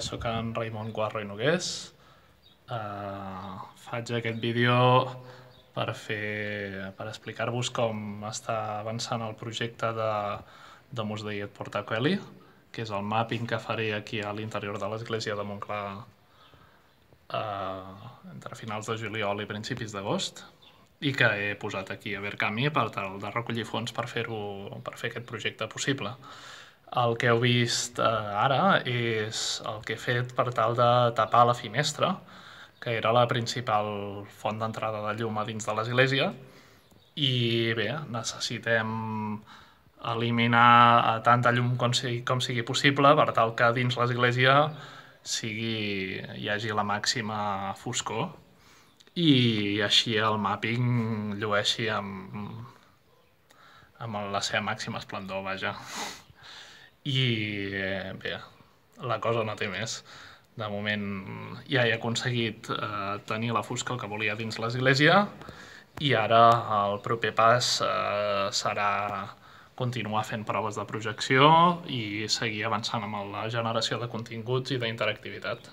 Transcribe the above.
sóc en Raimon Guarro i Nogués. Uh, faig aquest vídeo per fer per explicar-vos com està avançant el projecte de et Porta Coeli, que és el mapping que faré aquí a l'interior de l'església de Montclar uh, entre finals de juliol i principis d'agost i que he posat aquí a Verkami per tal de recollir fons per fer-ho per fer aquest projecte possible. El que heu vist eh, ara és el que he fet per tal de tapar la finestra, que era la principal font d'entrada de llum a dins de l'església, i bé, necessitem eliminar tanta llum com sigui, com sigui possible per tal que dins l'església sigui, hi hagi la màxima foscor i així el mapping llueixi amb, amb la seva màxima esplendor, vaja i bé, la cosa no té més. De moment ja he aconseguit eh, tenir la fosca que volia dins l'església i ara el proper pas eh, serà continuar fent proves de projecció i seguir avançant amb la generació de continguts i d'interactivitat.